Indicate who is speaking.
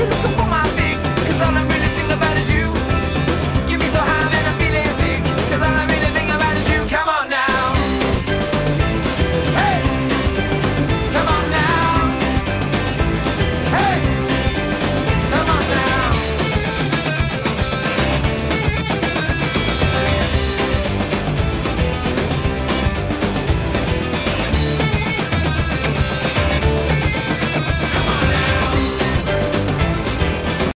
Speaker 1: do the